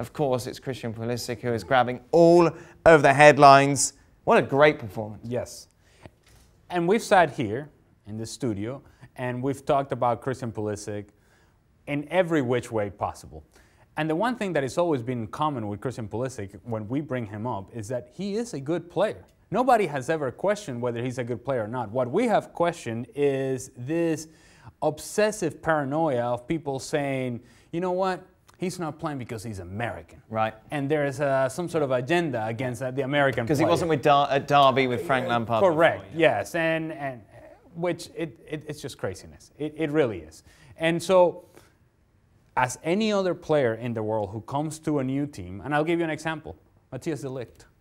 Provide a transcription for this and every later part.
Of course, it's Christian Pulisic who is grabbing all of the headlines. What a great performance. Yes. And we've sat here in the studio and we've talked about Christian Pulisic in every which way possible. And the one thing that has always been common with Christian Pulisic when we bring him up is that he is a good player. Nobody has ever questioned whether he's a good player or not. What we have questioned is this obsessive paranoia of people saying, you know what, he's not playing because he's American. Right. And there's uh, some sort of agenda against uh, the American Because he wasn't with Dar- at Derby with Frank Lampard. Correct. before, yeah. Yes, and and which it, it it's just craziness. It, it really is. And so, as any other player in the world who comes to a new team, and I'll give you an example, Matthias de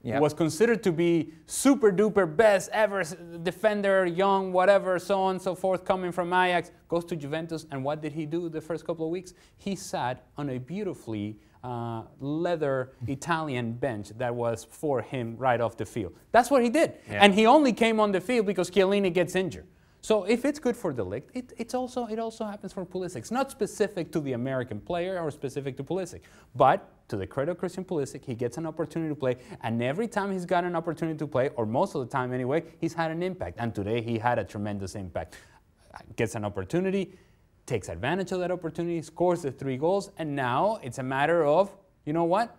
Who was considered to be super duper best ever defender, young, whatever, so on and so forth, coming from Ajax, goes to Juventus, and what did he do the first couple of weeks? He sat on a beautifully uh, leather Italian bench that was for him right off the field. That's what he did, and he only came on the field because Chiellini gets injured. So if it's good for de Ligt, it, it's also it also happens for Pulisic. Not specific to the American player or specific to Pulisic, but to the credit of Christian Pulisic, he gets an opportunity to play, and every time he's got an opportunity to play, or most of the time anyway, he's had an impact. And today he had a tremendous impact. Gets an opportunity, takes advantage of that opportunity, scores the three goals, and now it's a matter of you know what?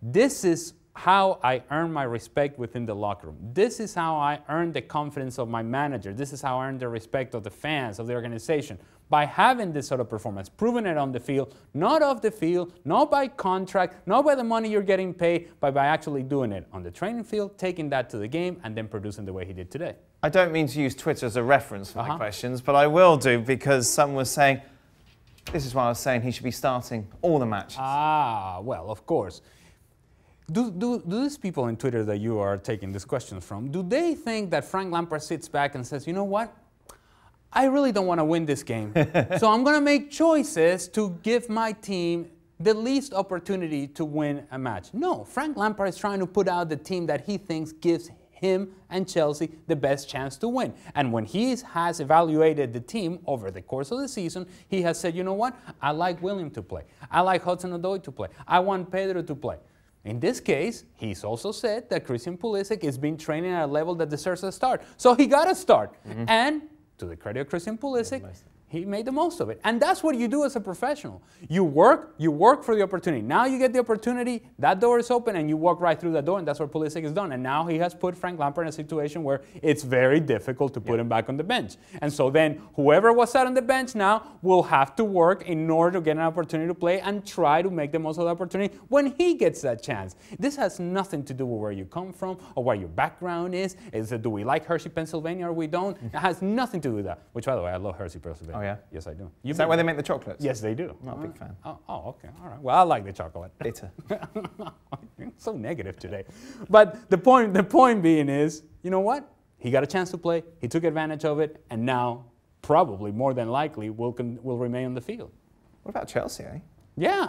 This is how I earn my respect within the locker room. This is how I earn the confidence of my manager. This is how I earn the respect of the fans, of the organization. By having this sort of performance, proving it on the field, not off the field, not by contract, not by the money you're getting paid, but by actually doing it on the training field, taking that to the game, and then producing the way he did today. I don't mean to use Twitter as a reference for my Uh-huh. questions, but I will do because someone was saying, this is why I was saying he should be starting all the matches. Ah, well, of course. Do, do, do these people on Twitter that you are taking these questions from, do they think that Frank Lampard sits back and says, you know what? I really don't want to win this game. so I'm going to make choices to give my team the least opportunity to win a match. No, Frank Lampard is trying to put out the team that he thinks gives him and Chelsea the best chance to win. And when he has evaluated the team over the course of the season, he has said, you know what? I like Willian to play. I like Hudson Odoi to play. I want Pedro to play. In this case, he's also said that Christian Pulisic is being trained at a level that deserves a start. So he got a start. Mm-hmm. And to the credit of Christian Pulisic, he made the most of it. And that's what you do as a professional. You work, you work for the opportunity. Now you get the opportunity, that door is open, and you walk right through that door, and that's what Pulisic has done. And now he has put Frank Lampard in a situation where it's very difficult to put him back on the bench. And so then whoever was sat on the bench now will have to work in order to get an opportunity to play and try to make the most of the opportunity when he gets that chance. This has nothing to do with where you come from or what your background is. Is it do we like Hershey, Pennsylvania, or we don't? It has nothing to do with that. Which, by the way, I love Hershey, Pennsylvania. Oh, yeah? Yes, I do. is You've that where they make the chocolates? Yes, they do. Not a big fan. Oh, oh, okay. All right. Well, I like the chocolate. Bitter. so negative today. But the point, the point being is, you know what? He got a chance to play. He took advantage of it, and now, probably more than likely, will will remain on the field. What about Chelsea, eh? Yeah.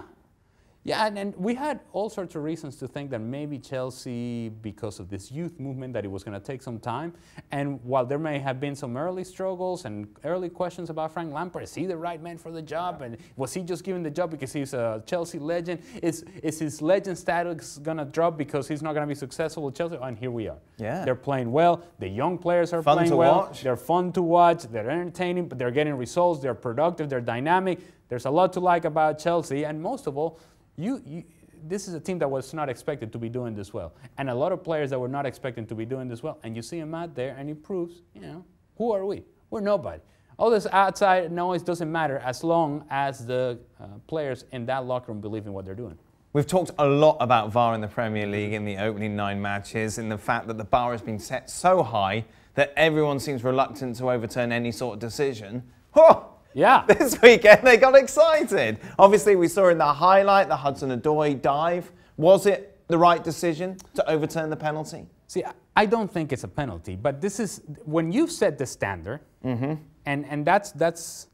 Yeah, and, and we had all sorts of reasons to think that maybe Chelsea, because of this youth movement, that it was going to take some time. And while there may have been some early struggles and early questions about Frank Lampard, is he the right man for the job? And was he just given the job because he's a Chelsea legend? Is, is his legend status going to drop because he's not going to be successful with Chelsea? And here we are. Yeah. They're playing well. The young players are Fun playing well. watch. They're fun to watch. They're entertaining, but they're getting results. They're productive. They're dynamic. There's a lot to like about Chelsea, and most of all, you, you. This is a team that was not expected to be doing this well, and a lot of players that were not expecting to be doing this well. And you see him out there, and he proves, you know, who are we? We're nobody. All this outside noise doesn't matter as long as the uh, players in that locker room believe in what they're doing. We've talked a lot about VAR in the Premier League in the opening nine matches, in the fact that the bar has been set so high that everyone seems reluctant to overturn any sort of decision. Oh, Yeah. this weekend they got excited. Obviously, we saw in the highlight the Hudson Odoi dive. Was it the right decision to overturn the penalty? See, I- don't think it's a penalty, but this is when you've set the standard, mm-hmm. and, and that's, that's,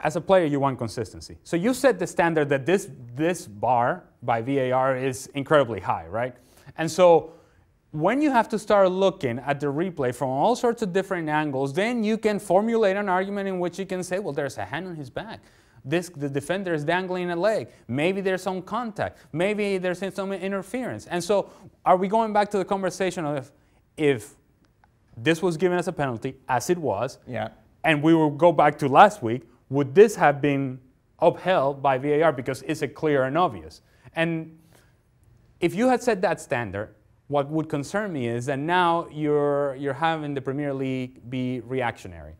as a player, you want consistency. So you set the standard that this, this bar by VAR is incredibly high, right? And so when you have to start looking at the replay from all sorts of different angles, then you can formulate an argument in which you can say, well, there's a hand on his back. this the defender is dangling a leg. Maybe there's some contact. Maybe there's some interference. And so, are we going back to the conversation of if this was given as a penalty, as it was, Yeah. and we will go back to last week, would this have been upheld by VAR because it's a clear and obvious? And if you had set that standard, what would concern me is that now you're, you're having the Premier League be reactionary.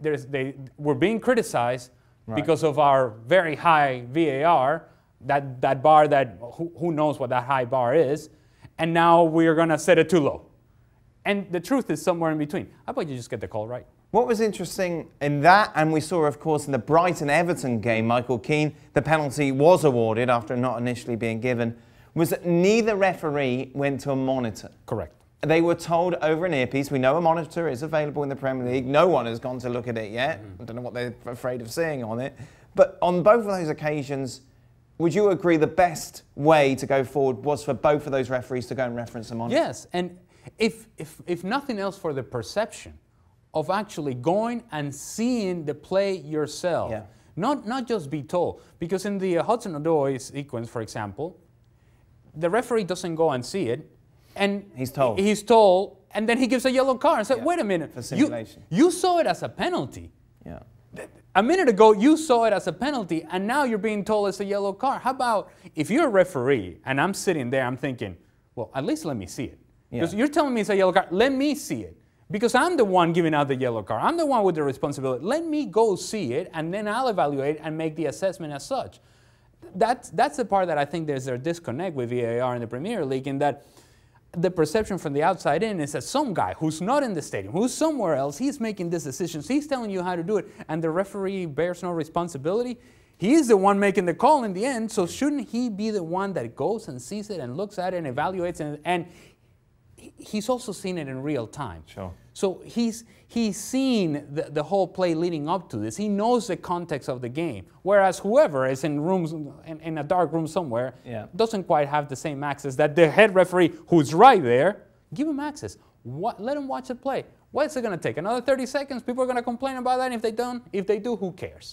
There's, they, we're being criticized Right. because of our very high VAR, that, that bar that who, who knows what that high bar is, and now we're going to set it too low. And the truth is somewhere in between. How about you just get the call right? What was interesting in that, and we saw, of course, in the Brighton Everton game, Michael Keane, the penalty was awarded after not initially being given, was that neither referee went to a monitor. Correct. They were told over an earpiece, we know a monitor is available in the Premier League. No one has gone to look at it yet. Mm-hmm. I don't know what they're afraid of seeing on it. But on both of those occasions, would you agree the best way to go forward was for both of those referees to go and reference a monitor? Yes, and if, if, if nothing else for the perception of actually going and seeing the play yourself, Yeah. not, not just be told. Because in the Hudson Odoi sequence, for example, the referee doesn't go and see it, and He's told. He's told, and then he gives a yellow card and said, Yeah, "Wait a minute, you, you saw it as a penalty." Yeah. A minute ago, you saw it as a penalty, and now you're being told it's a yellow card. How about if you're a referee and I'm sitting there, I'm thinking, well, at least let me see it. Because Yeah. you're telling me it's a yellow card, let me see it. Because I'm the one giving out the yellow card. I'm the one with the responsibility. Let me go see it, and then I'll evaluate and make the assessment as such. That's, that's the part that I think there's a disconnect with VAR in the Premier League, in that the perception from the outside in is that some guy who's not in the stadium, who's somewhere else, he's making these decisions, he's telling you how to do it, and the referee bears no responsibility. He's the one making the call in the end, so shouldn't he be the one that goes and sees it and looks at it and evaluates it? And he- he's also seen it in real time. Sure. So he's he's seen the, the whole play leading up to this. He knows the context of the game. Whereas whoever is in rooms in, in a dark room somewhere Yeah. doesn't quite have the same access that the head referee who's right there. Give him access. What, let him watch it play. What's it going to take? Another 30 seconds? People are going to complain about that. If they don't, if they do, who cares?